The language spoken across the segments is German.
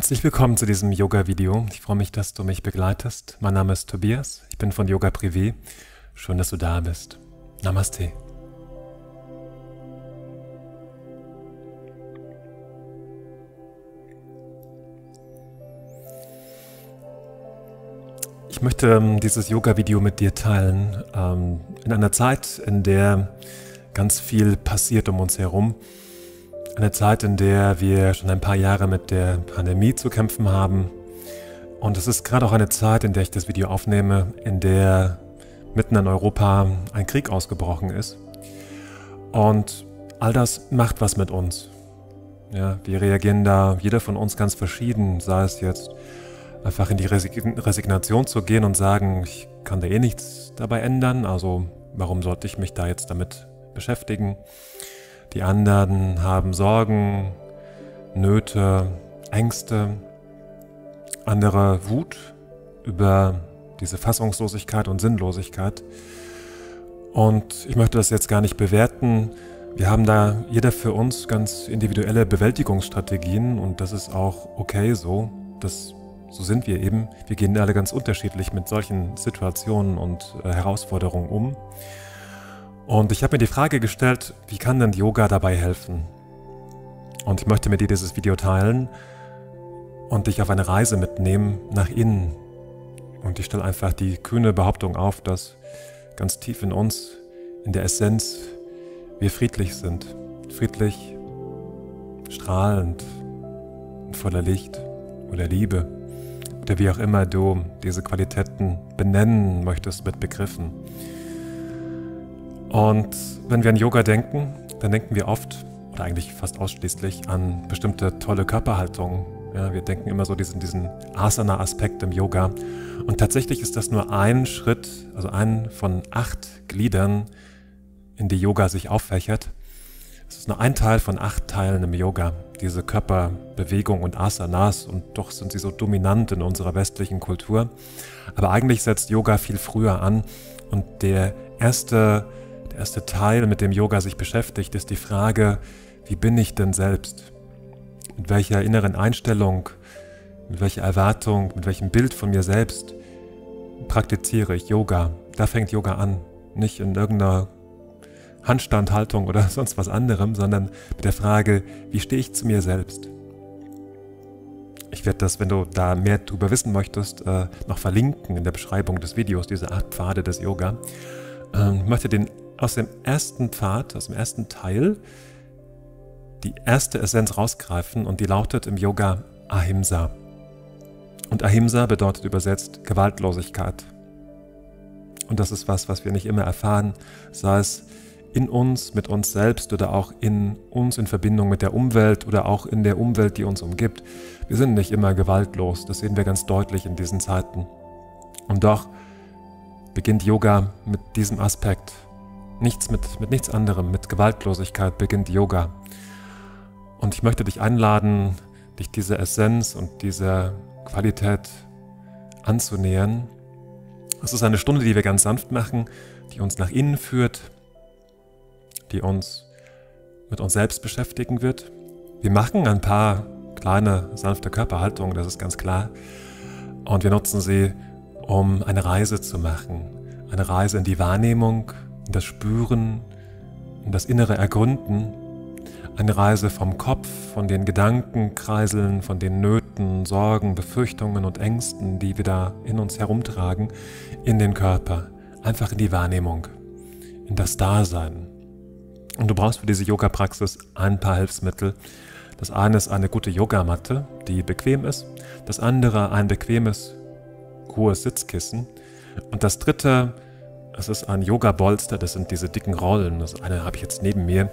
Herzlich willkommen zu diesem Yoga-Video. Ich freue mich, dass du mich begleitest. Mein Name ist Tobias. Ich bin von Yoga Privé. Schön, dass du da bist. Namaste. Ich möchte ähm, dieses Yoga-Video mit dir teilen. Ähm, in einer Zeit, in der ganz viel passiert um uns herum. Eine Zeit, in der wir schon ein paar Jahre mit der Pandemie zu kämpfen haben. Und es ist gerade auch eine Zeit, in der ich das Video aufnehme, in der mitten in Europa ein Krieg ausgebrochen ist. Und all das macht was mit uns. Ja, wir reagieren da, jeder von uns ganz verschieden, sei es jetzt einfach in die Resignation zu gehen und sagen, ich kann da eh nichts dabei ändern, also warum sollte ich mich da jetzt damit beschäftigen? Die anderen haben Sorgen, Nöte, Ängste, andere Wut über diese Fassungslosigkeit und Sinnlosigkeit. Und ich möchte das jetzt gar nicht bewerten. Wir haben da jeder für uns ganz individuelle Bewältigungsstrategien und das ist auch okay so. Das, so sind wir eben. Wir gehen alle ganz unterschiedlich mit solchen Situationen und äh, Herausforderungen um. Und ich habe mir die Frage gestellt, wie kann denn Yoga dabei helfen? Und ich möchte mit dir dieses Video teilen und dich auf eine Reise mitnehmen nach innen. Und ich stelle einfach die kühne Behauptung auf, dass ganz tief in uns, in der Essenz, wir friedlich sind. Friedlich, strahlend, voller Licht oder Liebe oder wie auch immer du diese Qualitäten benennen möchtest mit Begriffen. Und wenn wir an Yoga denken, dann denken wir oft oder eigentlich fast ausschließlich an bestimmte tolle Körperhaltungen. Ja, wir denken immer so diesen, diesen Asana-Aspekt im Yoga. Und tatsächlich ist das nur ein Schritt, also ein von acht Gliedern, in die Yoga sich auffächert. Es ist nur ein Teil von acht Teilen im Yoga, diese Körperbewegung und Asanas. Und doch sind sie so dominant in unserer westlichen Kultur. Aber eigentlich setzt Yoga viel früher an. Und der erste erste Teil, mit dem Yoga sich beschäftigt, ist die Frage, wie bin ich denn selbst? Mit welcher inneren Einstellung, mit welcher Erwartung, mit welchem Bild von mir selbst praktiziere ich Yoga? Da fängt Yoga an, nicht in irgendeiner Handstandhaltung oder sonst was anderem, sondern mit der Frage, wie stehe ich zu mir selbst? Ich werde das, wenn du da mehr darüber wissen möchtest, äh, noch verlinken in der Beschreibung des Videos, diese acht Pfade des Yoga. Ähm, ich möchte den aus dem ersten Pfad, aus dem ersten Teil, die erste Essenz rausgreifen und die lautet im Yoga Ahimsa. Und Ahimsa bedeutet übersetzt Gewaltlosigkeit. Und das ist was, was wir nicht immer erfahren, sei es in uns, mit uns selbst oder auch in uns in Verbindung mit der Umwelt oder auch in der Umwelt, die uns umgibt. Wir sind nicht immer gewaltlos, das sehen wir ganz deutlich in diesen Zeiten. Und doch beginnt Yoga mit diesem Aspekt, Nichts mit, mit nichts anderem, mit Gewaltlosigkeit beginnt Yoga. Und ich möchte dich einladen, dich dieser Essenz und dieser Qualität anzunähern. Es ist eine Stunde, die wir ganz sanft machen, die uns nach innen führt, die uns mit uns selbst beschäftigen wird. Wir machen ein paar kleine, sanfte Körperhaltungen, das ist ganz klar. Und wir nutzen sie, um eine Reise zu machen. Eine Reise in die Wahrnehmung, in das Spüren, in das innere Ergründen, eine Reise vom Kopf, von den Gedankenkreiseln, von den Nöten, Sorgen, Befürchtungen und Ängsten, die wir da in uns herumtragen, in den Körper, einfach in die Wahrnehmung, in das Dasein. Und du brauchst für diese Yoga-Praxis ein paar Hilfsmittel. Das eine ist eine gute Yogamatte, die bequem ist. Das andere ein bequemes, hohes Sitzkissen. Und das dritte das ist ein Yoga-Bolster, das sind diese dicken Rollen. Das eine habe ich jetzt neben mir.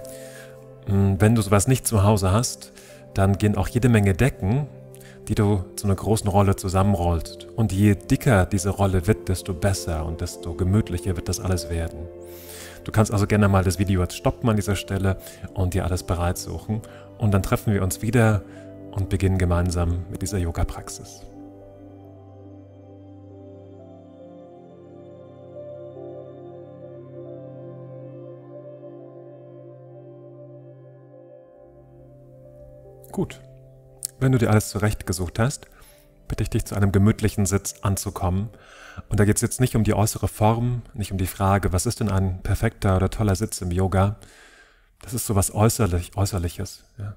Hm, wenn du sowas nicht zu Hause hast, dann gehen auch jede Menge Decken, die du zu einer großen Rolle zusammenrollst. Und je dicker diese Rolle wird, desto besser und desto gemütlicher wird das alles werden. Du kannst also gerne mal das Video jetzt stoppen an dieser Stelle und dir alles bereit suchen. Und dann treffen wir uns wieder und beginnen gemeinsam mit dieser Yoga-Praxis. Gut, wenn du dir alles zurechtgesucht hast, bitte ich dich zu einem gemütlichen Sitz anzukommen. Und da geht es jetzt nicht um die äußere Form, nicht um die Frage, was ist denn ein perfekter oder toller Sitz im Yoga. Das ist so was Äußerlich, Äußerliches. Ja.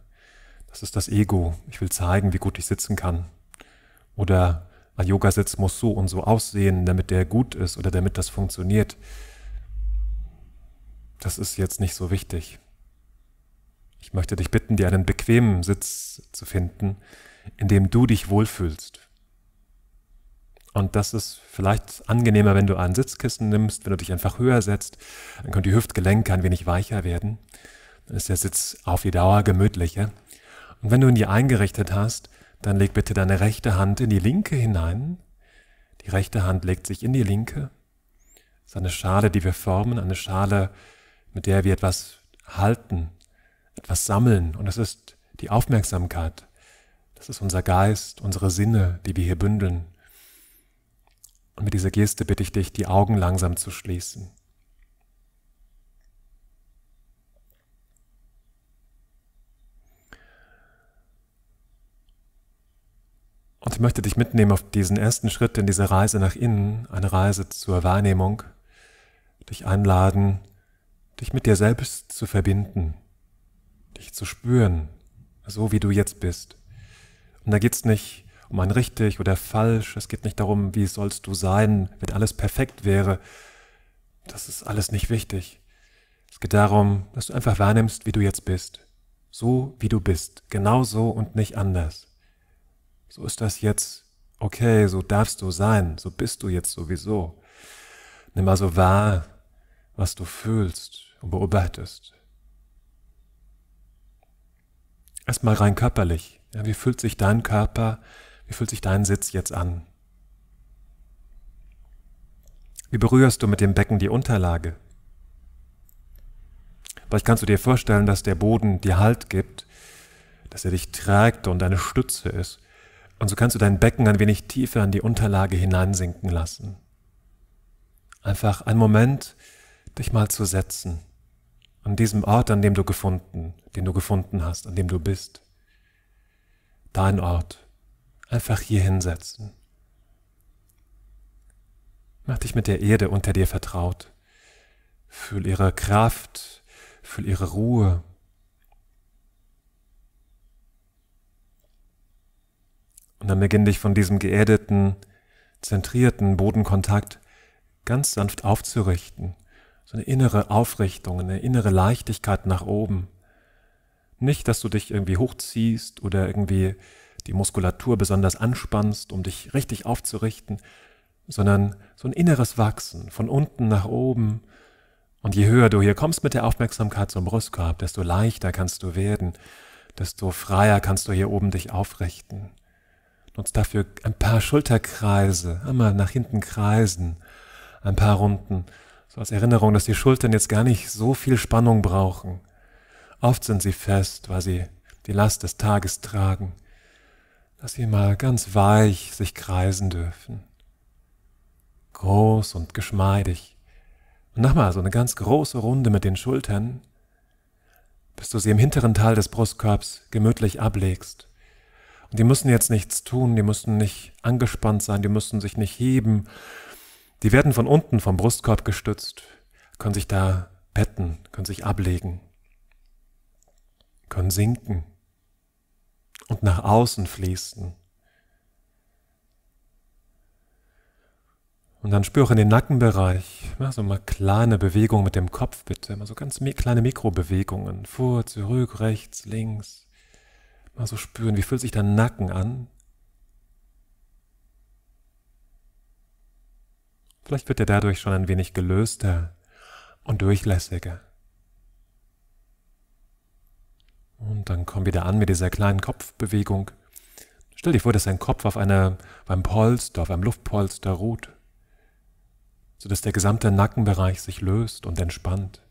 Das ist das Ego. Ich will zeigen, wie gut ich sitzen kann. Oder ein Yogasitz muss so und so aussehen, damit der gut ist oder damit das funktioniert. Das ist jetzt nicht so wichtig. Ich möchte dich bitten, dir einen bequemen Sitz zu finden, in dem du dich wohlfühlst. Und das ist vielleicht angenehmer, wenn du ein Sitzkissen nimmst, wenn du dich einfach höher setzt, dann können die Hüftgelenke ein wenig weicher werden. Dann ist der Sitz auf die Dauer gemütlicher. Und wenn du ihn dir eingerichtet hast, dann leg bitte deine rechte Hand in die linke hinein. Die rechte Hand legt sich in die linke. Das ist eine Schale, die wir formen, eine Schale, mit der wir etwas halten, etwas sammeln. Und es ist die Aufmerksamkeit. Das ist unser Geist, unsere Sinne, die wir hier bündeln. Und mit dieser Geste bitte ich dich, die Augen langsam zu schließen. Und ich möchte dich mitnehmen auf diesen ersten Schritt in diese Reise nach innen, eine Reise zur Wahrnehmung, dich einladen, dich mit dir selbst zu verbinden, dich zu spüren, so wie du jetzt bist. Und da geht es nicht um ein richtig oder falsch, es geht nicht darum, wie sollst du sein, wenn alles perfekt wäre. Das ist alles nicht wichtig. Es geht darum, dass du einfach wahrnimmst, wie du jetzt bist. So wie du bist, genau so und nicht anders. So ist das jetzt okay, so darfst du sein, so bist du jetzt sowieso. Nimm also wahr, was du fühlst und beobachtest. Erstmal rein körperlich. Ja, wie fühlt sich dein Körper, wie fühlt sich dein Sitz jetzt an? Wie berührst du mit dem Becken die Unterlage? Vielleicht kannst du dir vorstellen, dass der Boden dir Halt gibt, dass er dich trägt und eine Stütze ist. Und so kannst du dein Becken ein wenig tiefer in die Unterlage hineinsinken lassen. Einfach einen Moment, dich mal zu setzen. An diesem Ort, an dem du gefunden, den du gefunden hast, an dem du bist. Dein Ort. Einfach hier hinsetzen. Mach dich mit der Erde unter dir vertraut. Fühl ihre Kraft, fühl ihre Ruhe, Und dann beginn dich von diesem geerdeten, zentrierten Bodenkontakt ganz sanft aufzurichten. So eine innere Aufrichtung, eine innere Leichtigkeit nach oben. Nicht, dass du dich irgendwie hochziehst oder irgendwie die Muskulatur besonders anspannst, um dich richtig aufzurichten, sondern so ein inneres Wachsen von unten nach oben. Und je höher du hier kommst mit der Aufmerksamkeit zum Brustkorb, desto leichter kannst du werden, desto freier kannst du hier oben dich aufrichten. Nutzt dafür ein paar Schulterkreise, einmal nach hinten kreisen, ein paar Runden, so als Erinnerung, dass die Schultern jetzt gar nicht so viel Spannung brauchen. Oft sind sie fest, weil sie die Last des Tages tragen. Dass sie mal ganz weich sich kreisen dürfen. Groß und geschmeidig. Und nochmal so eine ganz große Runde mit den Schultern, bis du sie im hinteren Teil des Brustkorbs gemütlich ablegst. Und die müssen jetzt nichts tun, die müssen nicht angespannt sein, die müssen sich nicht heben. Die werden von unten vom Brustkorb gestützt, können sich da betten, können sich ablegen, können sinken und nach außen fließen. Und dann spüre in den Nackenbereich, mach so mal kleine Bewegungen mit dem Kopf bitte, mal so ganz kleine Mikrobewegungen, vor, zurück, rechts, links. Mal so spüren, wie fühlt sich dein Nacken an? Vielleicht wird er dadurch schon ein wenig gelöster und durchlässiger. Und dann komm wieder an mit dieser kleinen Kopfbewegung. Stell dir vor, dass dein Kopf auf, einer, auf einem Polster, auf einem Luftpolster ruht, sodass der gesamte Nackenbereich sich löst und entspannt.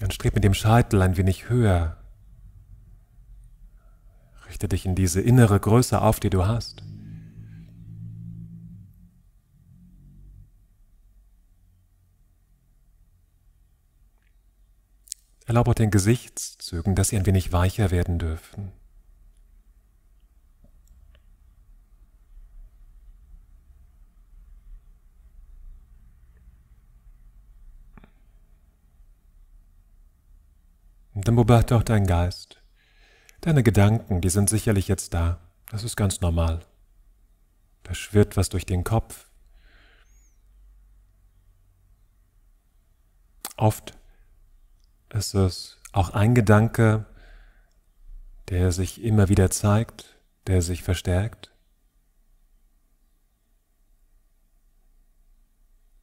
Dann streb mit dem Scheitel ein wenig höher. Richte dich in diese innere Größe auf, die du hast. Erlaube den Gesichtszügen, dass sie ein wenig weicher werden dürfen. Und dann beobachte auch deinen Geist. Deine Gedanken, die sind sicherlich jetzt da. Das ist ganz normal. Da schwirrt was durch den Kopf. Oft ist es auch ein Gedanke, der sich immer wieder zeigt, der sich verstärkt.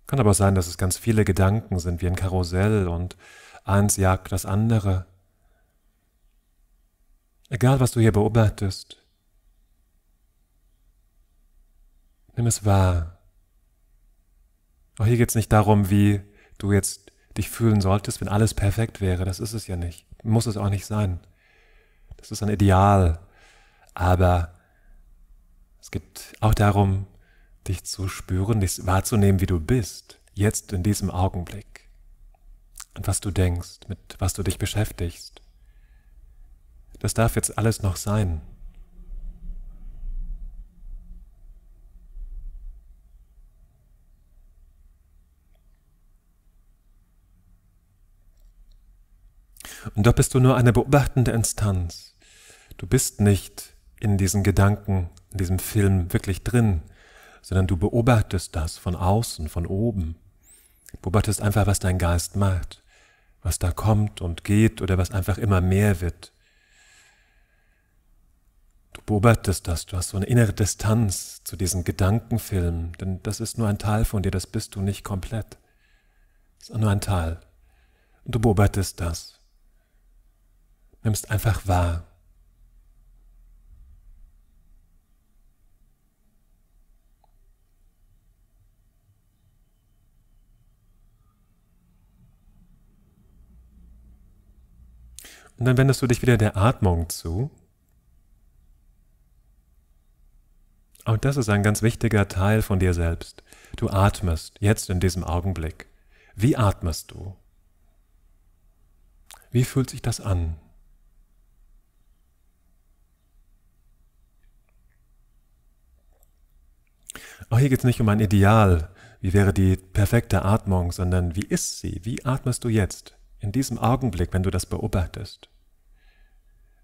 Kann aber sein, dass es ganz viele Gedanken sind, wie ein Karussell und eins jagt das andere. Egal, was du hier beobachtest, nimm es wahr. Auch hier geht es nicht darum, wie du jetzt dich fühlen solltest, wenn alles perfekt wäre. Das ist es ja nicht. Muss es auch nicht sein. Das ist ein Ideal. Aber es geht auch darum, dich zu spüren, dich wahrzunehmen, wie du bist, jetzt in diesem Augenblick. Und was du denkst, mit was du dich beschäftigst. Das darf jetzt alles noch sein. Und doch bist du nur eine beobachtende Instanz. Du bist nicht in diesen Gedanken, in diesem Film wirklich drin, sondern du beobachtest das von außen, von oben. Beobachtest einfach, was dein Geist macht, was da kommt und geht oder was einfach immer mehr wird. Du beobachtest das, du hast so eine innere Distanz zu diesen Gedankenfilmen, denn das ist nur ein Teil von dir, das bist du nicht komplett. Das ist nur ein Teil. Und du beobachtest das nimmst einfach wahr. Und dann wendest du dich wieder der Atmung zu. Und das ist ein ganz wichtiger Teil von dir selbst. Du atmest jetzt in diesem Augenblick. Wie atmest du? Wie fühlt sich das an? Auch hier geht es nicht um ein Ideal, wie wäre die perfekte Atmung, sondern wie ist sie? Wie atmest du jetzt, in diesem Augenblick, wenn du das beobachtest?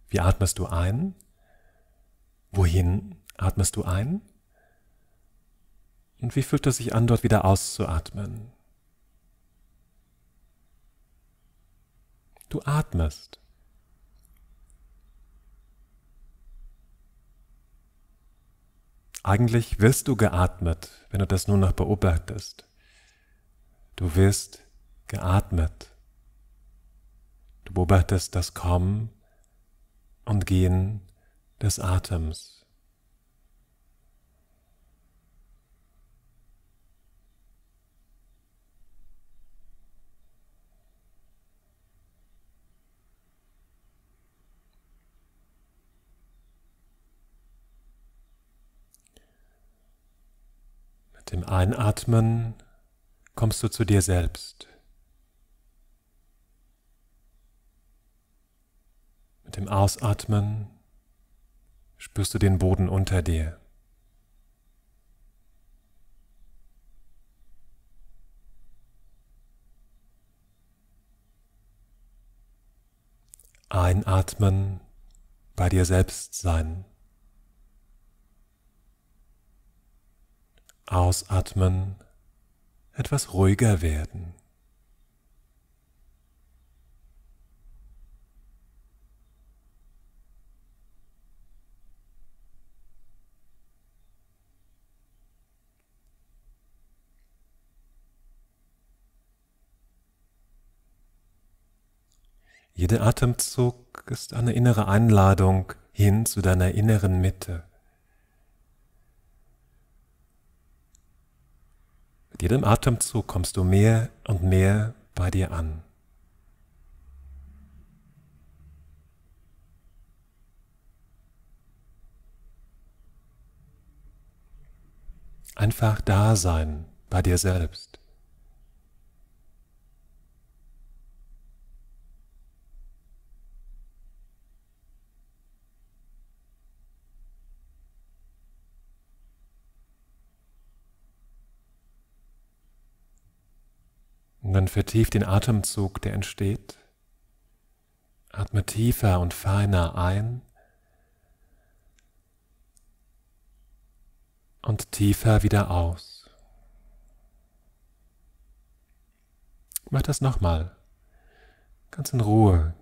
Wie atmest du ein? Wohin atmest du ein? Und wie fühlt es sich an, dort wieder auszuatmen? Du atmest. Eigentlich wirst du geatmet, wenn du das nur noch beobachtest. Du wirst geatmet. Du beobachtest das Kommen und Gehen des Atems. Mit dem Einatmen kommst du zu dir selbst. Mit dem Ausatmen spürst du den Boden unter dir. Einatmen, bei dir selbst sein. Ausatmen, etwas ruhiger werden. Jeder Atemzug ist eine innere Einladung hin zu deiner inneren Mitte. Mit jedem Atemzug kommst du mehr und mehr bei dir an. Einfach da sein bei dir selbst. Und dann vertief den Atemzug, der entsteht. Atme tiefer und feiner ein und tiefer wieder aus. Mach das nochmal. Ganz in Ruhe.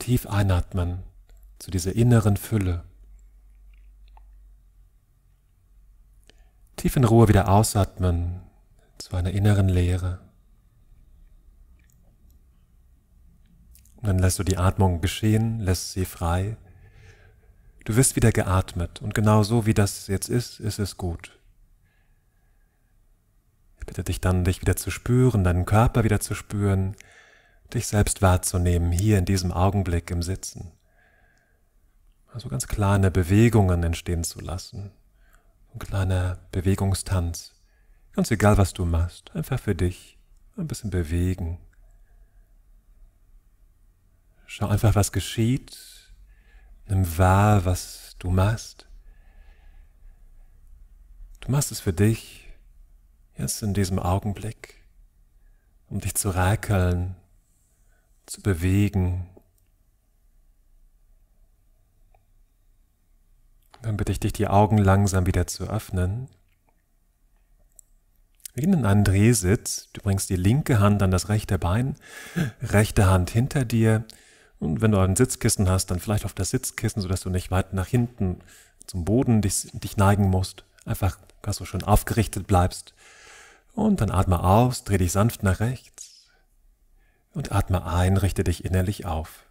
Tief einatmen zu dieser inneren Fülle. Tief in Ruhe wieder ausatmen zu einer inneren Leere. Und dann lässt du die Atmung geschehen, lässt sie frei. Du wirst wieder geatmet und genau so wie das jetzt ist, ist es gut. Ich bitte dich dann, dich wieder zu spüren, deinen Körper wieder zu spüren, dich selbst wahrzunehmen, hier in diesem Augenblick im Sitzen. Also ganz kleine Bewegungen entstehen zu lassen. Ein kleiner Bewegungstanz. Ganz egal, was du machst. Einfach für dich. Ein bisschen bewegen. Schau einfach, was geschieht. Nimm wahr, was du machst. Du machst es für dich, jetzt in diesem Augenblick, um dich zu räkeln, zu bewegen. Dann bitte ich dich, die Augen langsam wieder zu öffnen. Wir gehen in einen Drehsitz. Du bringst die linke Hand an das rechte Bein, rechte Hand hinter dir. Und wenn du ein Sitzkissen hast, dann vielleicht auf das Sitzkissen, sodass du nicht weit nach hinten zum Boden dich, dich neigen musst. Einfach, dass du schon aufgerichtet bleibst. Und dann atme aus, dreh dich sanft nach rechts. Und atme ein, richte dich innerlich auf.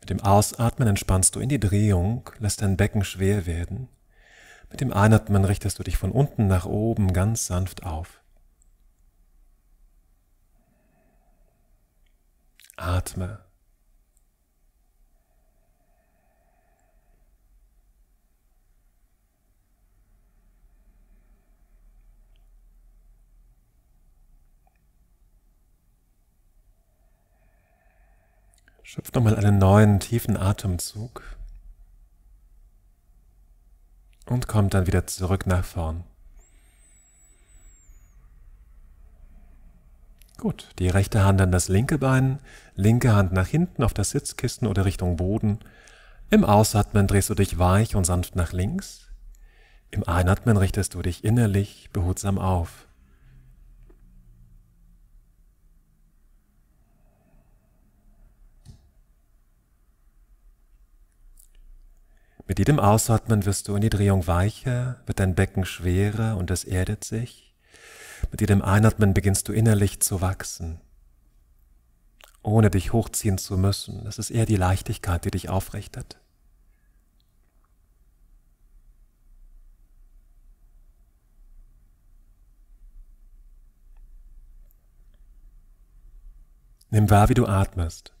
Mit dem Ausatmen entspannst du in die Drehung, lässt dein Becken schwer werden. Mit dem Einatmen richtest du dich von unten nach oben ganz sanft auf. Atme. Schöpf nochmal einen neuen tiefen Atemzug und komm dann wieder zurück nach vorn. Gut, die rechte Hand an das linke Bein, linke Hand nach hinten auf das Sitzkissen oder Richtung Boden. Im Ausatmen drehst du dich weich und sanft nach links. Im Einatmen richtest du dich innerlich behutsam auf. Mit jedem Ausatmen wirst du in die Drehung weicher, wird dein Becken schwerer und es erdet sich. Mit jedem Einatmen beginnst du innerlich zu wachsen, ohne dich hochziehen zu müssen. Es ist eher die Leichtigkeit, die dich aufrichtet. Nimm wahr, wie du atmest.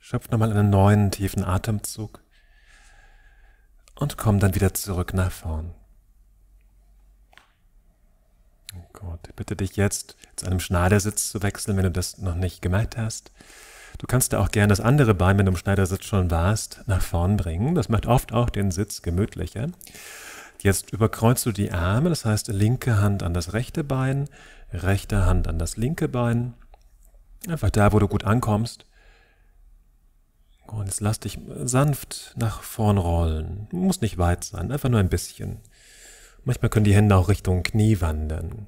Schöpf nochmal einen neuen tiefen Atemzug und komm dann wieder zurück nach vorn. Gut, ich bitte dich jetzt zu einem Schneidersitz zu wechseln, wenn du das noch nicht gemerkt hast. Du kannst da auch gerne das andere Bein, wenn du im Schneidersitz schon warst, nach vorn bringen. Das macht oft auch den Sitz gemütlicher. Jetzt überkreuzt du die Arme, das heißt linke Hand an das rechte Bein, rechte Hand an das linke Bein. Einfach da, wo du gut ankommst. Und jetzt lass dich sanft nach vorn rollen. Muss nicht weit sein, einfach nur ein bisschen. Manchmal können die Hände auch Richtung Knie wandern.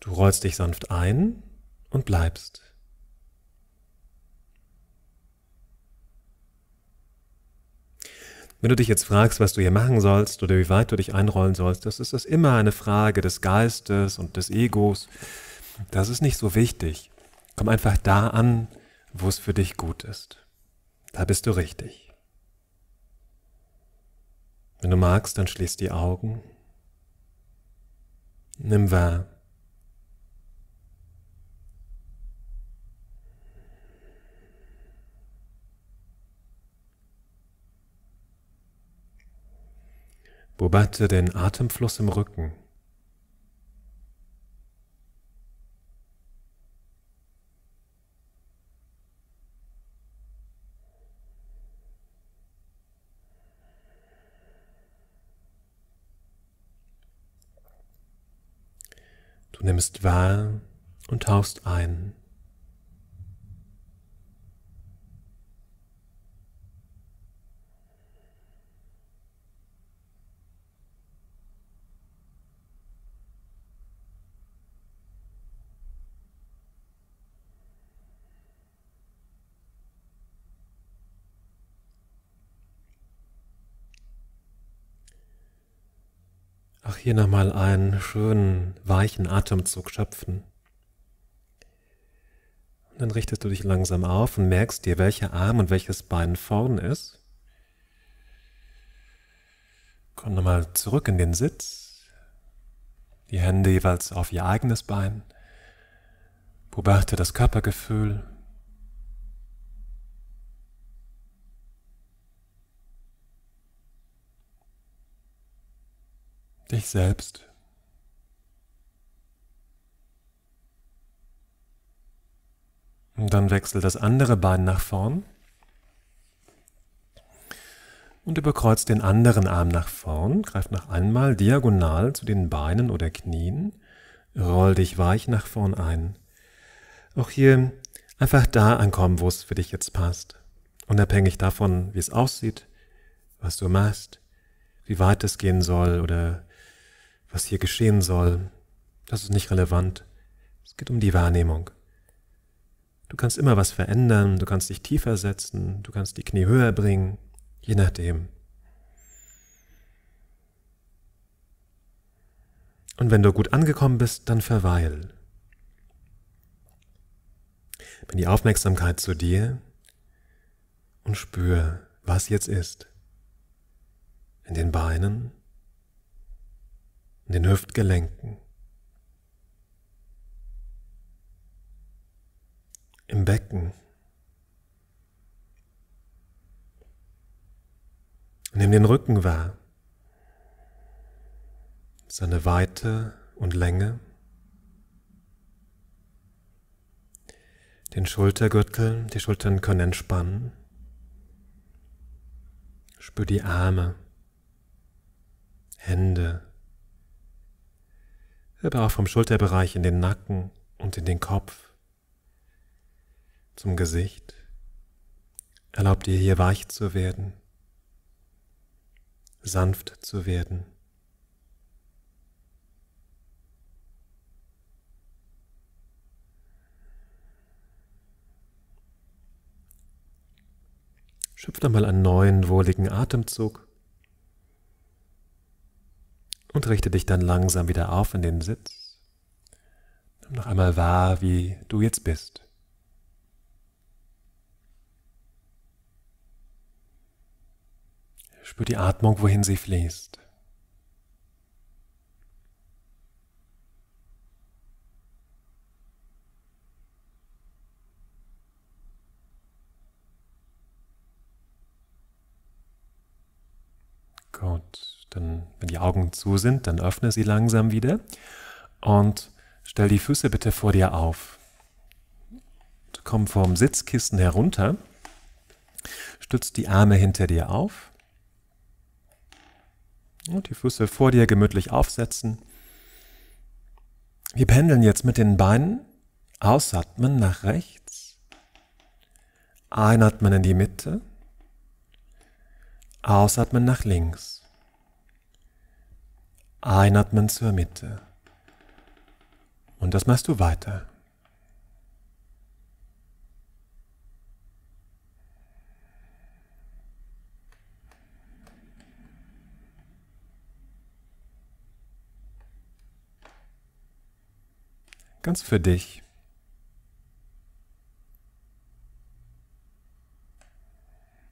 Du rollst dich sanft ein und bleibst. Wenn du dich jetzt fragst, was du hier machen sollst oder wie weit du dich einrollen sollst, das ist das immer eine Frage des Geistes und des Egos. Das ist nicht so wichtig. Komm einfach da an, wo es für dich gut ist. Da bist du richtig. Wenn du magst, dann schließ die Augen. Nimm wahr. Beobachte den Atemfluss im Rücken. Nimmst wahr und tauchst ein. Hier nochmal einen schönen, weichen Atemzug schöpfen. Und dann richtest du dich langsam auf und merkst dir, welcher Arm und welches Bein vorn ist. Komm nochmal zurück in den Sitz. Die Hände jeweils auf ihr eigenes Bein. Beobachte das Körpergefühl. Dich selbst. Und dann wechsel das andere Bein nach vorn und überkreuz den anderen Arm nach vorn, greif noch einmal diagonal zu den Beinen oder Knien, roll dich weich nach vorn ein. Auch hier einfach da ankommen, wo es für dich jetzt passt, unabhängig davon, wie es aussieht, was du machst, wie weit es gehen soll oder was hier geschehen soll, das ist nicht relevant. Es geht um die Wahrnehmung. Du kannst immer was verändern, du kannst dich tiefer setzen, du kannst die Knie höher bringen, je nachdem. Und wenn du gut angekommen bist, dann verweil. Bring die Aufmerksamkeit zu dir und spür, was jetzt ist. In den Beinen, in den Hüftgelenken, im Becken. Nimm den Rücken wahr, seine Weite und Länge, den Schultergürtel, die Schultern können entspannen. Spür die Arme, Hände, aber auch vom Schulterbereich in den Nacken und in den Kopf, zum Gesicht. Erlaub dir hier weich zu werden, sanft zu werden. Schöpf einmal einen neuen, wohligen Atemzug und richte dich dann langsam wieder auf in den Sitz. Nimm noch einmal wahr, wie du jetzt bist. Spür die Atmung, wohin sie fließt. Gut. Dann, wenn die Augen zu sind, dann öffne sie langsam wieder und stell die Füße bitte vor dir auf. Komm vom Sitzkissen herunter, stütz die Arme hinter dir auf und die Füße vor dir gemütlich aufsetzen. Wir pendeln jetzt mit den Beinen, ausatmen nach rechts, einatmen in die Mitte, ausatmen nach links. Einatmen zur Mitte. Und das machst du weiter. Ganz für dich.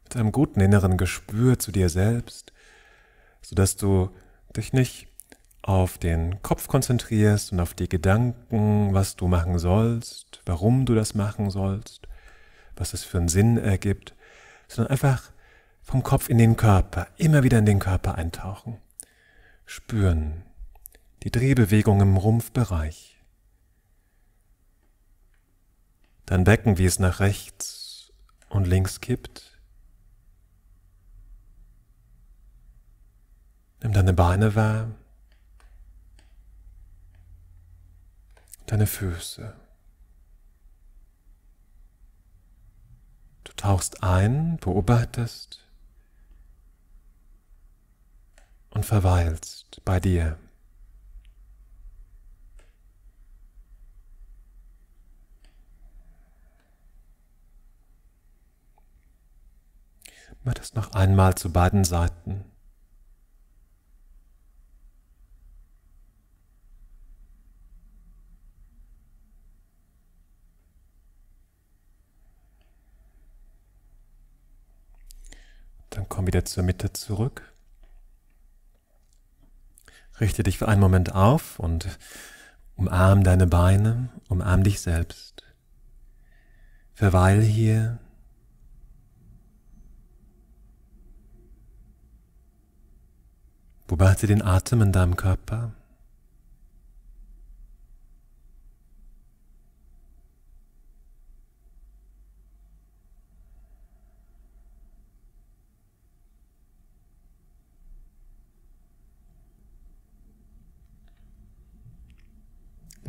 Mit einem guten inneren Gespür zu dir selbst, sodass du dich nicht auf den Kopf konzentrierst und auf die Gedanken, was du machen sollst, warum du das machen sollst, was es für einen Sinn ergibt, sondern einfach vom Kopf in den Körper, immer wieder in den Körper eintauchen. Spüren die Drehbewegung im Rumpfbereich. Dein Becken, wie es nach rechts und links kippt. Nimm deine Beine wahr. Deine Füße. Du tauchst ein, beobachtest und verweilst bei dir. Mach das noch einmal zu beiden Seiten. Dann komm wieder zur Mitte zurück. Richte dich für einen Moment auf und umarm deine Beine, umarm dich selbst. Verweile hier Beobachte den Atem in deinem Körper.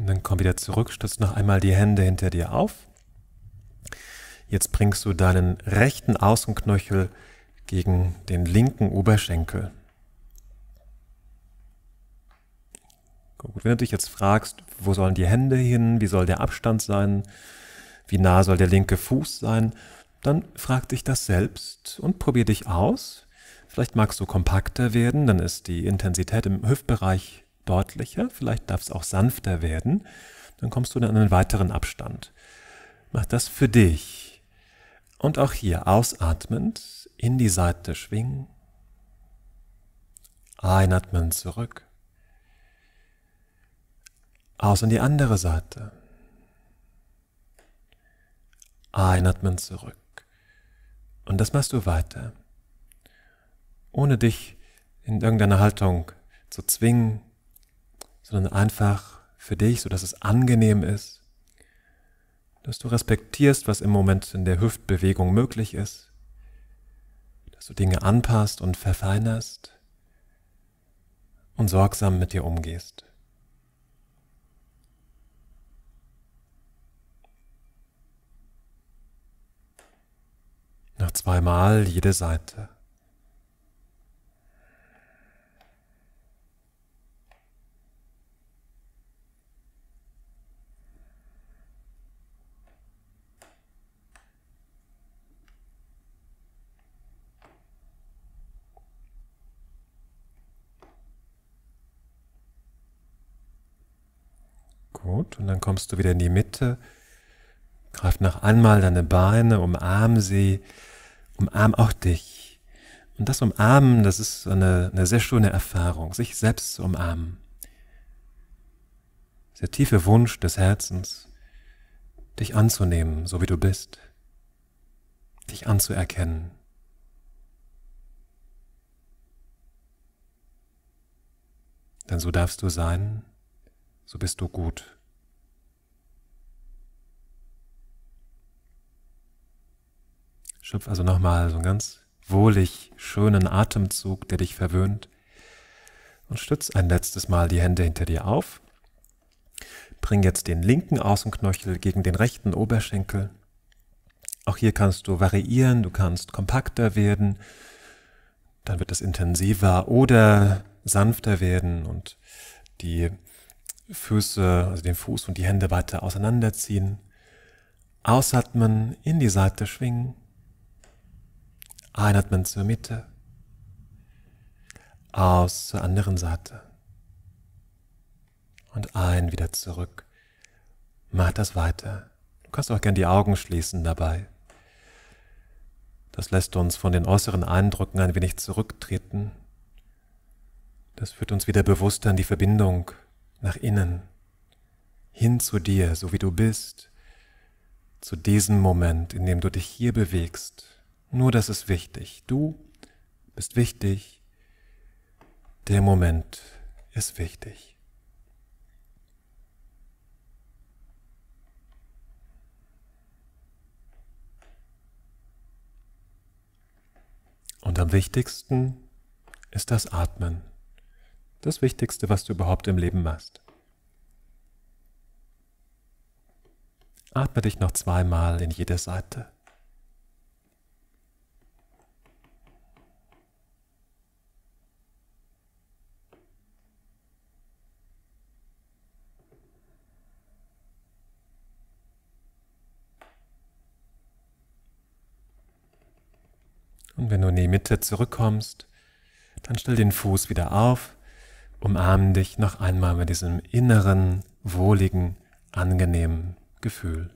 Und dann komm wieder zurück, stütz noch einmal die Hände hinter dir auf. Jetzt bringst du deinen rechten Außenknöchel gegen den linken Oberschenkel. Gut, wenn du dich jetzt fragst, wo sollen die Hände hin, wie soll der Abstand sein, wie nah soll der linke Fuß sein, dann frag dich das selbst und probier dich aus. Vielleicht magst du kompakter werden, dann ist die Intensität im Hüftbereich deutlicher, vielleicht darf es auch sanfter werden, dann kommst du an einen weiteren Abstand. Mach das für dich. Und auch hier ausatmend in die Seite schwingen. Einatmen zurück. Aus in die andere Seite. Einatmen zurück. Und das machst du weiter. Ohne dich in irgendeiner Haltung zu zwingen, sondern einfach für dich, sodass es angenehm ist, dass du respektierst, was im Moment in der Hüftbewegung möglich ist, dass du Dinge anpasst und verfeinerst und sorgsam mit dir umgehst. Noch zweimal jede Seite. Gut, und dann kommst du wieder in die Mitte. Greif noch einmal deine Beine, umarm sie, umarm auch dich. Und das Umarmen, das ist eine, eine sehr schöne Erfahrung, sich selbst zu umarmen. Der tiefe Wunsch des Herzens, dich anzunehmen, so wie du bist, dich anzuerkennen. Denn so darfst du sein, so bist du gut. Schöpf also nochmal so einen ganz wohlig schönen Atemzug, der dich verwöhnt. Und stütz ein letztes Mal die Hände hinter dir auf. Bring jetzt den linken Außenknöchel gegen den rechten Oberschenkel. Auch hier kannst du variieren, du kannst kompakter werden, dann wird es intensiver oder sanfter werden und die Füße, also den Fuß und die Hände weiter auseinanderziehen. Ausatmen, in die Seite schwingen. Einatmen zur Mitte. Aus zur anderen Seite. Und ein wieder zurück. Mach das weiter. Du kannst auch gern die Augen schließen dabei. Das lässt uns von den äußeren Eindrücken ein wenig zurücktreten. Das führt uns wieder bewusster an die Verbindung nach innen, hin zu dir, so wie du bist, zu diesem Moment, in dem du dich hier bewegst nur das ist wichtig. Du bist wichtig. Der Moment ist wichtig. Und am wichtigsten ist das Atmen. Das Wichtigste, was du überhaupt im Leben machst. Atme dich noch zweimal in jede Seite. Und wenn du in die Mitte zurückkommst, dann stell den Fuß wieder auf, umarm dich noch einmal mit diesem inneren, wohligen, angenehmen Gefühl.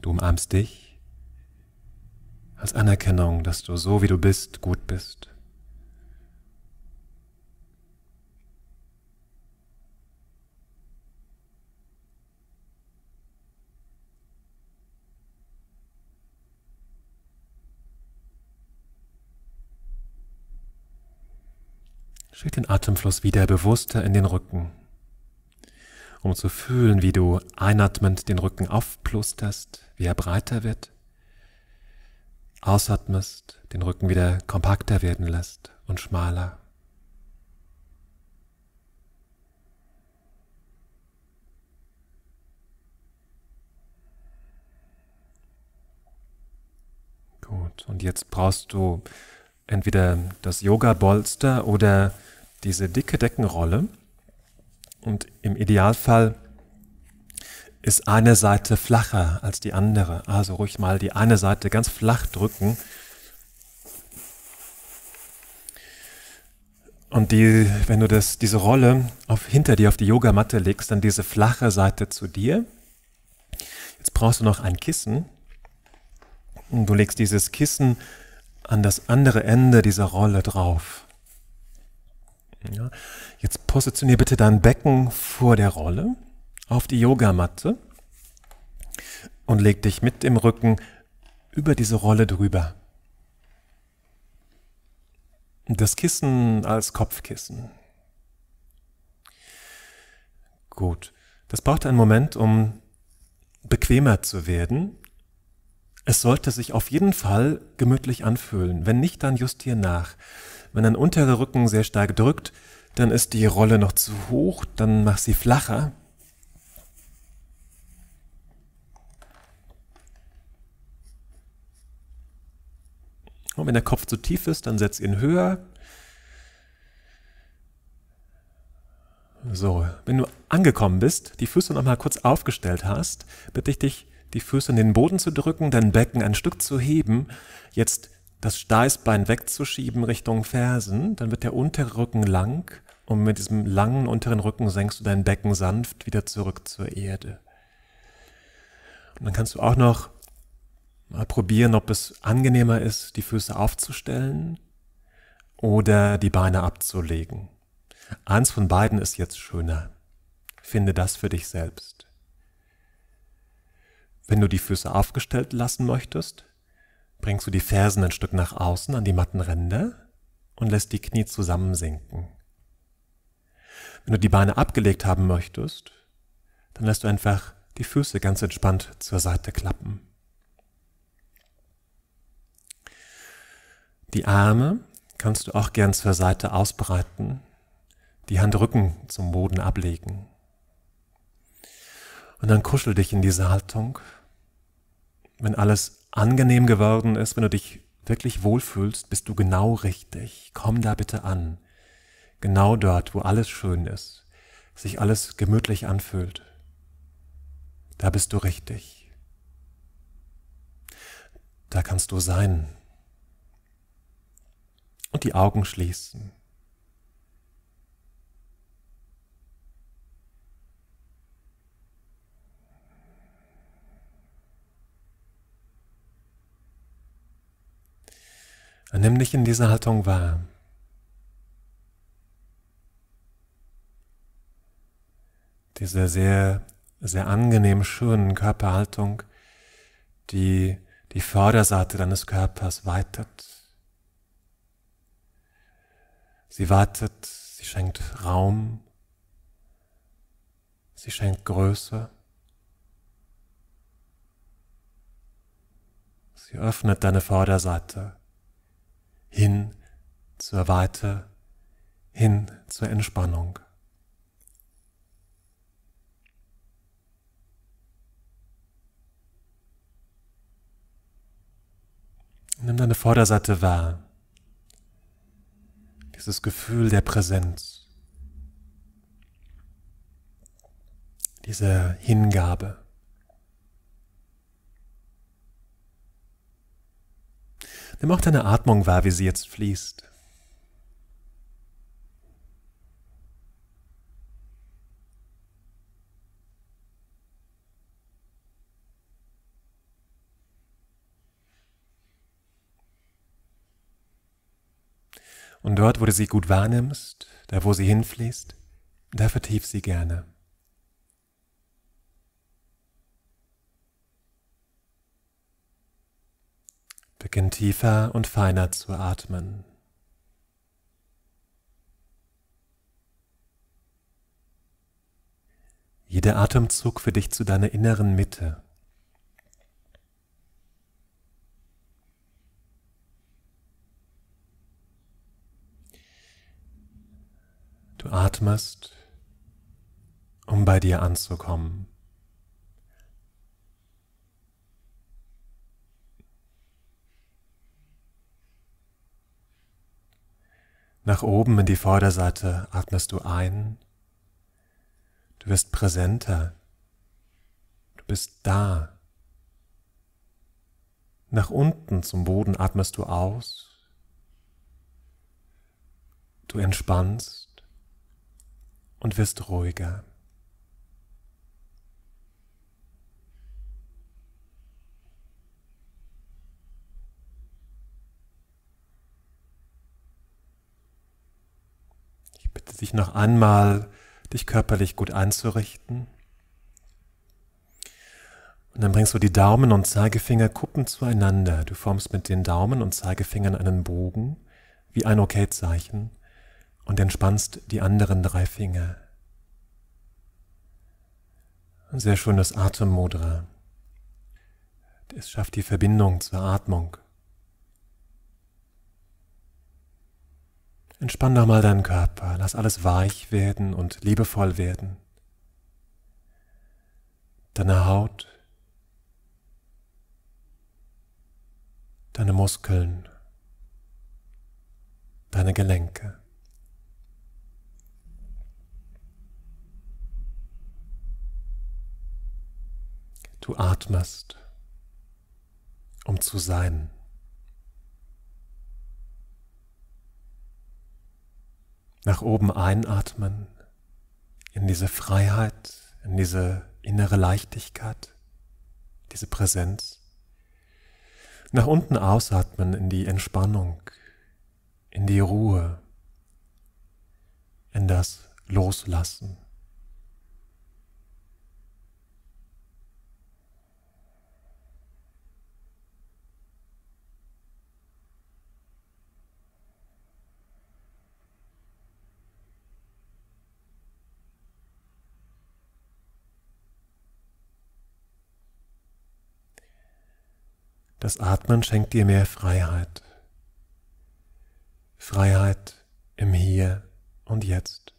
Du umarmst dich als Anerkennung, dass du so wie du bist, gut bist. Schick den Atemfluss wieder bewusster in den Rücken, um zu fühlen, wie du einatmend den Rücken aufplusterst, wie er breiter wird, ausatmest, den Rücken wieder kompakter werden lässt und schmaler. Gut, und jetzt brauchst du entweder das Yoga-Bolster oder diese dicke Deckenrolle. Und im Idealfall ist eine Seite flacher als die andere. Also ruhig mal die eine Seite ganz flach drücken. Und die, wenn du das, diese Rolle auf, hinter dir auf die Yogamatte legst, dann diese flache Seite zu dir. Jetzt brauchst du noch ein Kissen. Und du legst dieses Kissen an das andere Ende dieser Rolle drauf. Ja. Jetzt positionier bitte dein Becken vor der Rolle auf die Yogamatte und leg dich mit dem Rücken über diese Rolle drüber. Das Kissen als Kopfkissen. Gut, das braucht einen Moment, um bequemer zu werden. Es sollte sich auf jeden Fall gemütlich anfühlen. Wenn nicht, dann justier nach. Wenn dein unterer Rücken sehr stark drückt, dann ist die Rolle noch zu hoch, dann mach sie flacher. Und wenn der Kopf zu tief ist, dann setz ihn höher. So, wenn du angekommen bist, die Füße nochmal kurz aufgestellt hast, bitte ich dich, die Füße in den Boden zu drücken, dein Becken ein Stück zu heben, jetzt das Steißbein wegzuschieben Richtung Fersen, dann wird der untere Rücken lang und mit diesem langen unteren Rücken senkst du dein Becken sanft wieder zurück zur Erde. Und dann kannst du auch noch mal probieren, ob es angenehmer ist, die Füße aufzustellen oder die Beine abzulegen. Eins von beiden ist jetzt schöner. Finde das für dich selbst. Wenn du die Füße aufgestellt lassen möchtest, bringst du die Fersen ein Stück nach außen an die matten Ränder und lässt die Knie zusammensinken. Wenn du die Beine abgelegt haben möchtest, dann lässt du einfach die Füße ganz entspannt zur Seite klappen. Die Arme kannst du auch gern zur Seite ausbreiten, die Handrücken zum Boden ablegen. Und dann kuschel dich in diese Haltung. Wenn alles angenehm geworden ist, wenn du dich wirklich wohlfühlst, bist du genau richtig. Komm da bitte an. Genau dort, wo alles schön ist, sich alles gemütlich anfühlt. Da bist du richtig. Da kannst du sein. Und die Augen schließen. Nimm dich in dieser Haltung wahr. Diese sehr, sehr angenehm schönen Körperhaltung, die die Vorderseite deines Körpers weitet. Sie wartet, sie schenkt Raum, sie schenkt Größe. Sie öffnet deine Vorderseite hin zur Weite, hin zur Entspannung. Nimm deine Vorderseite wahr, dieses Gefühl der Präsenz, diese Hingabe. Nimm auch deine Atmung wahr, wie sie jetzt fließt. Und dort, wo du sie gut wahrnimmst, da wo sie hinfließt, da vertief sie gerne. Beginn tiefer und feiner zu atmen. Jeder Atemzug für dich zu deiner inneren Mitte. Du atmest, um bei dir anzukommen. Nach oben in die Vorderseite atmest du ein. Du wirst präsenter. Du bist da. Nach unten zum Boden atmest du aus. Du entspannst und wirst ruhiger. Ich bitte dich noch einmal, dich körperlich gut einzurichten. Und dann bringst du die Daumen und Zeigefinger Kuppen zueinander. Du formst mit den Daumen und Zeigefingern einen Bogen, wie ein Okay-Zeichen und entspannst die anderen drei Finger. Ein sehr schönes Atemmudra. Es schafft die Verbindung zur Atmung. Entspann doch mal deinen Körper, lass alles weich werden und liebevoll werden. Deine Haut, deine Muskeln, deine Gelenke. Du atmest, um zu sein. Nach oben einatmen, in diese Freiheit, in diese innere Leichtigkeit, diese Präsenz. Nach unten ausatmen in die Entspannung, in die Ruhe, in das Loslassen. Das Atmen schenkt dir mehr Freiheit. Freiheit im Hier und Jetzt.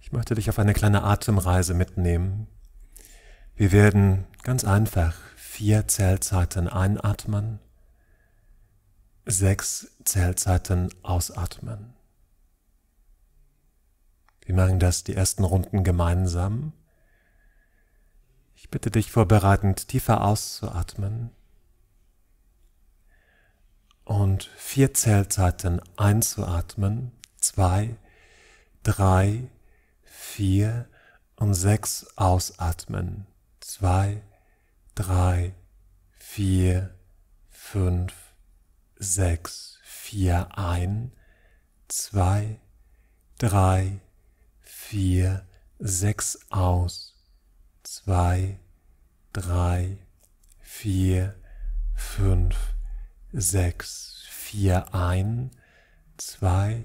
Ich möchte dich auf eine kleine Atemreise mitnehmen. Wir werden ganz einfach vier Zählzeiten einatmen, sechs Zählzeiten ausatmen. Wir machen das die ersten Runden gemeinsam. Ich bitte dich vorbereitend tiefer auszuatmen und vier Zählzeiten einzuatmen. Zwei, drei, vier und sechs ausatmen. Zwei, drei, vier, fünf, sechs, vier ein, zwei, drei, vier, sechs aus, zwei, drei, vier, fünf, sechs, vier ein, zwei,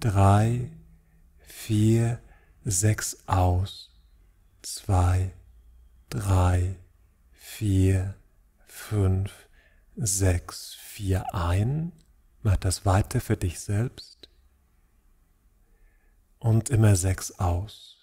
drei, vier, sechs aus, zwei, drei, vier, fünf, sechs, vier ein. Mach das weiter für dich selbst und immer sechs aus.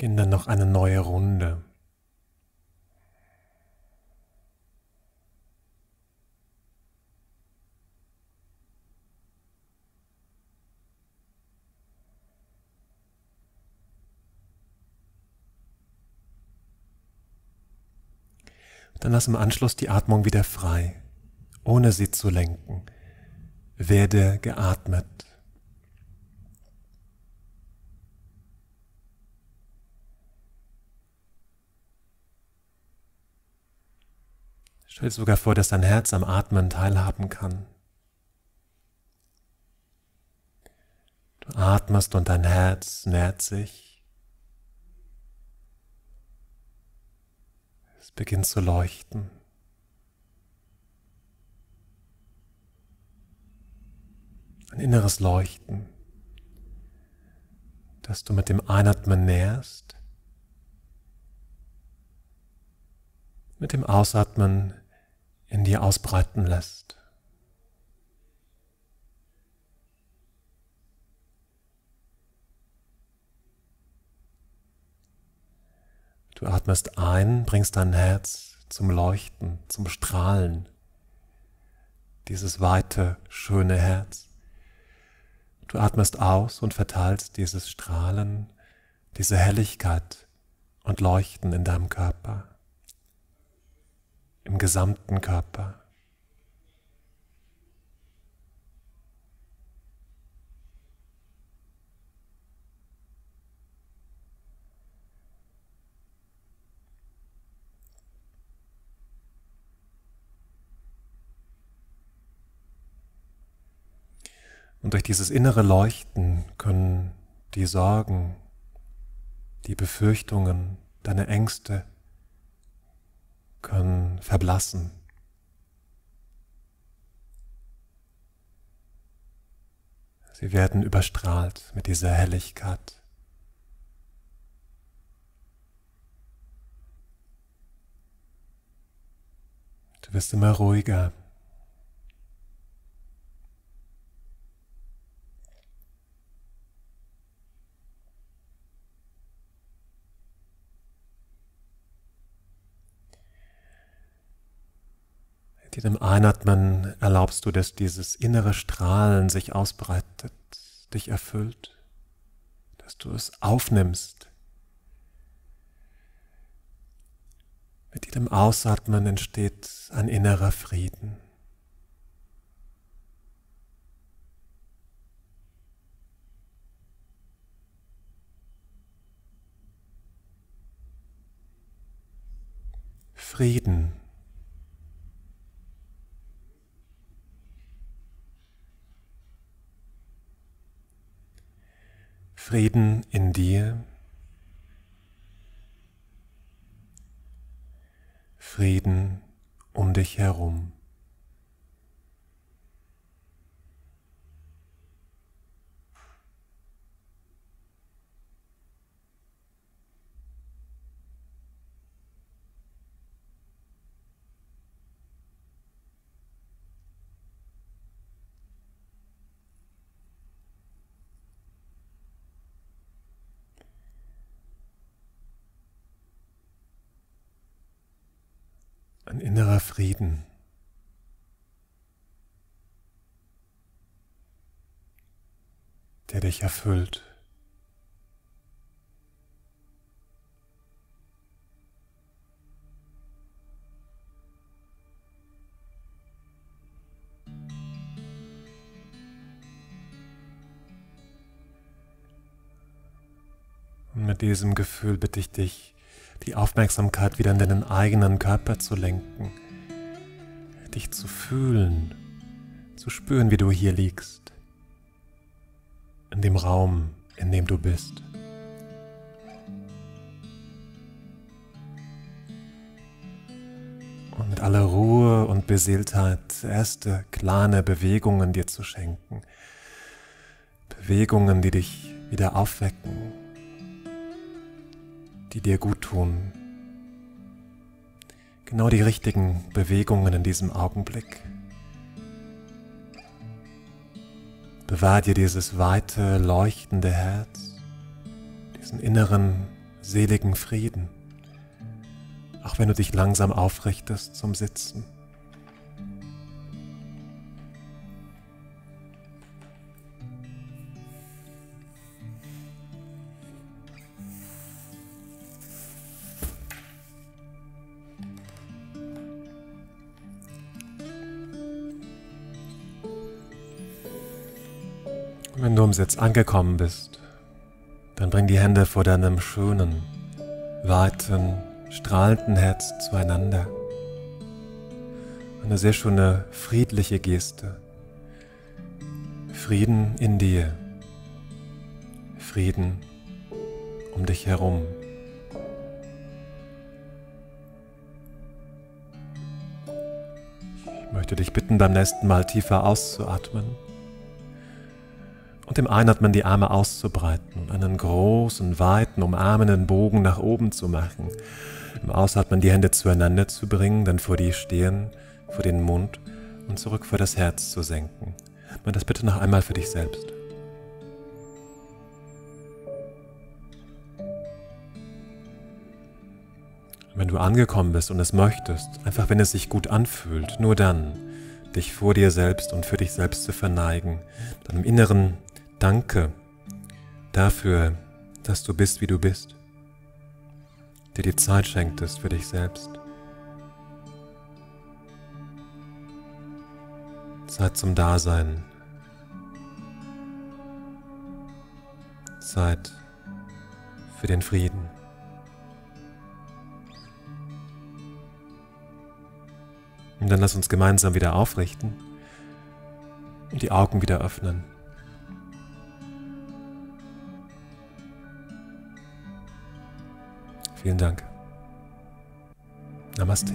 Beginn dann noch eine neue Runde. Dann lass im Anschluss die Atmung wieder frei, ohne sie zu lenken. Werde geatmet. Stell dir sogar vor, dass dein Herz am Atmen teilhaben kann. Du atmest und dein Herz nährt sich. Es beginnt zu leuchten. Ein inneres Leuchten, das du mit dem Einatmen nährst, mit dem Ausatmen in dir ausbreiten lässt. Du atmest ein, bringst dein Herz zum Leuchten, zum Strahlen, dieses weite, schöne Herz. Du atmest aus und verteilst dieses Strahlen, diese Helligkeit und Leuchten in deinem Körper im gesamten Körper. Und durch dieses innere Leuchten können die Sorgen, die Befürchtungen, deine Ängste, können verblassen. Sie werden überstrahlt mit dieser Helligkeit. Du wirst immer ruhiger. Jedem Einatmen erlaubst du, dass dieses innere Strahlen sich ausbreitet, dich erfüllt, dass du es aufnimmst. Mit jedem Ausatmen entsteht ein innerer Frieden. Frieden. Frieden in dir, Frieden um dich herum. ein innerer Frieden. der dich erfüllt. Und mit diesem Gefühl bitte ich dich, die Aufmerksamkeit wieder in deinen eigenen Körper zu lenken, dich zu fühlen, zu spüren, wie du hier liegst, in dem Raum, in dem du bist. Und mit aller Ruhe und Beseeltheit erste kleine Bewegungen dir zu schenken. Bewegungen, die dich wieder aufwecken, die dir gut tun. Genau die richtigen Bewegungen in diesem Augenblick. Bewahr dir dieses weite, leuchtende Herz, diesen inneren, seligen Frieden, auch wenn du dich langsam aufrichtest zum Sitzen. Wenn du im Sitz angekommen bist, dann bring die Hände vor deinem schönen, weiten, strahlenden Herz zueinander. Eine sehr schöne, friedliche Geste. Frieden in dir. Frieden um dich herum. Ich möchte dich bitten, beim nächsten Mal tiefer auszuatmen und im Einatmen die Arme auszubreiten und einen großen, weiten, umarmenden Bogen nach oben zu machen. Im Ausatmen die Hände zueinander zu bringen, dann vor die Stirn, vor den Mund und zurück vor das Herz zu senken. Mach das bitte noch einmal für dich selbst. Wenn du angekommen bist und es möchtest, einfach wenn es sich gut anfühlt, nur dann, dich vor dir selbst und für dich selbst zu verneigen, deinem inneren Danke dafür, dass du bist, wie du bist, dir die Zeit schenktest für dich selbst. Zeit zum Dasein. Zeit für den Frieden. Und dann lass uns gemeinsam wieder aufrichten und die Augen wieder öffnen. Vielen Dank. Namaste.